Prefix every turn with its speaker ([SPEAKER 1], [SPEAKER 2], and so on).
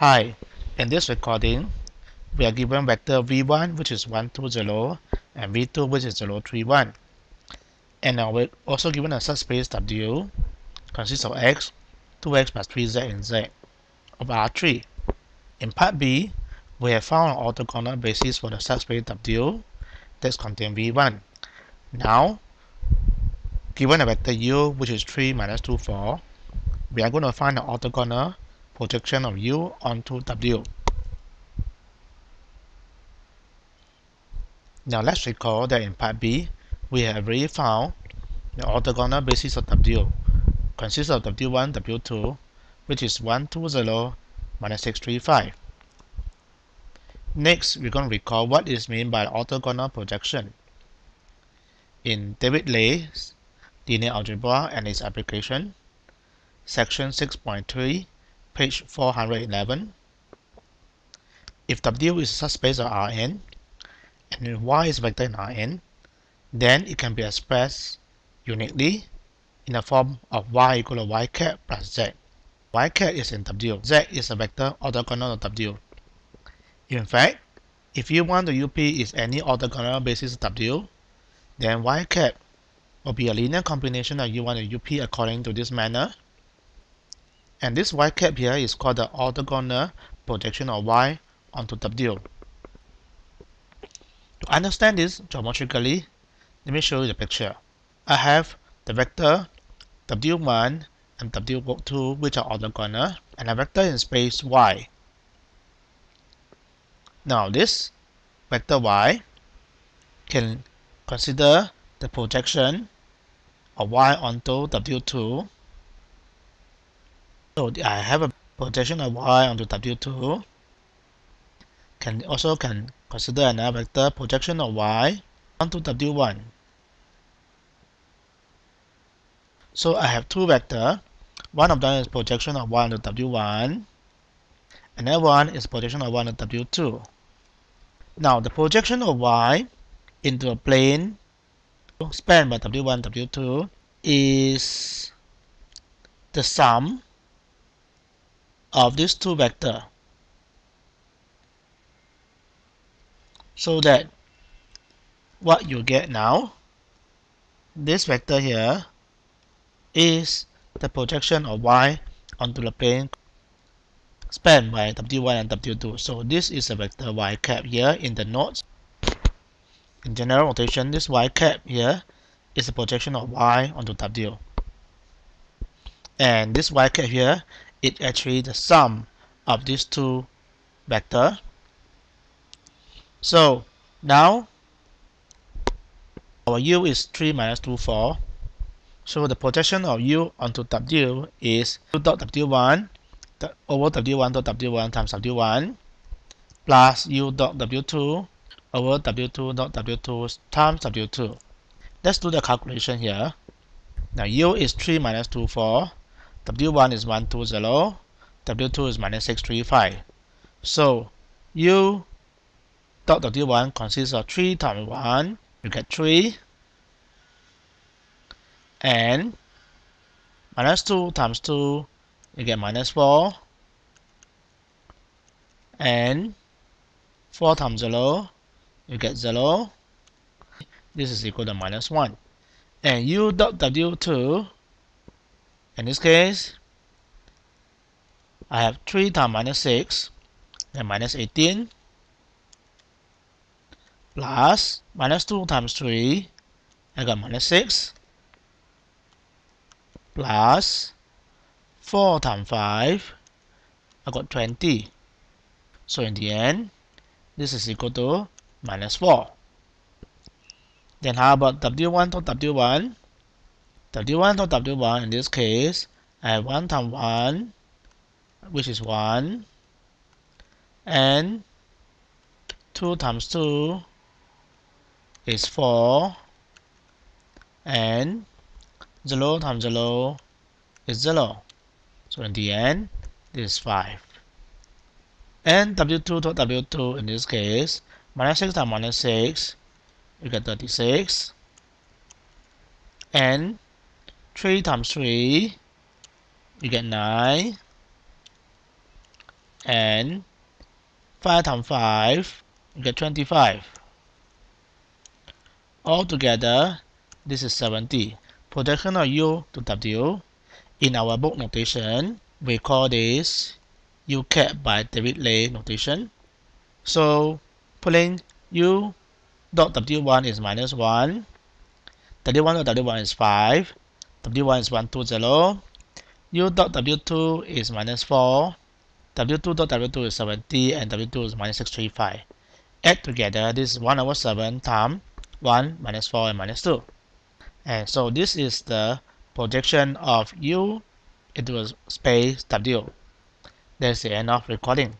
[SPEAKER 1] Hi, in this recording, we are given vector v1 which is 1, 2, 0 and v2 which is 0, 3, 1. And now we're also given a subspace W consists of x, 2x plus 3z and z of R3. In part B, we have found an orthogonal basis for the subspace W that contains v1. Now, given a vector u which is 3 minus 2, 4, we are going to find an orthogonal projection of u onto W. Now let's recall that in part B, we have already found the orthogonal basis of W consists of W1, W2, which is 1, 2, 0, minus 6, 3, 5. Next, we're going to recall what is meant by orthogonal projection. In David Lay's linear algebra and its application, section 6.3, page 411. If W is a subspace of Rn, and Y is a vector in Rn, then it can be expressed uniquely in the form of Y equal to Y cap plus Z. Y cap is in W. Z is a vector orthogonal of W. In fact, if you want the UP is any orthogonal basis of W, then Y cap will be a linear combination of U1 to UP according to this manner and this y cap here is called the orthogonal projection of y onto W. To understand this geometrically, let me show you the picture. I have the vector W1 and W2 which are orthogonal and a vector in space y. Now this vector y can consider the projection of y onto W2 so I have a projection of y onto W2. Can also can consider another vector projection of y onto W1. So I have two vectors. One of them is projection of y onto W1. Another one is projection of y onto W2. Now the projection of y into a plane spanned by W1 W2 is the sum of these two vector. So that what you get now this vector here is the projection of y onto the plane spanned by w1 and w2 so this is a vector y cap here in the notes in general notation this y cap here is a projection of y onto w. And this y cap here it actually the sum of these two vector. So now our u is 3 minus 2, 4. So the projection of u onto w is u dot w1 over w1 dot w1 times w1 plus u dot w2 over w2 dot w2 times w2. Let's do the calculation here. Now u is 3 minus 2, 4 W1 is 120, W2 is minus 635. So U dot W1 consists of 3 times 1, you get 3, and minus 2 times 2, you get minus 4, and 4 times 0, you get 0. This is equal to minus 1. And U dot W2 in this case, I have 3 times minus 6 and minus 18 plus minus 2 times 3 I got minus 6 plus 4 times 5 I got 20 so in the end this is equal to minus 4 then how about W1 to W1 W1 to W1 in this case, I have 1 times 1, which is 1, and 2 times 2 is 4, and 0 times 0 is 0. So in the end, this is 5. And W2 to W2 in this case, minus 6 times minus 6, you get 36. And 3 times 3 you get 9 and 5 times 5 you get 25 altogether this is 70 projection of u to w. In our book notation we call this u cap by David Lay notation. So pulling u dot w1 is minus 1 w1 dot w1 is 5 w1 is 120 u dot w2 is minus 4 w2 dot w2 is 70 and w2 is minus 635 add together this is 1 over 7 times 1 minus 4 and minus 2 and so this is the projection of u into a space w. That's the end of recording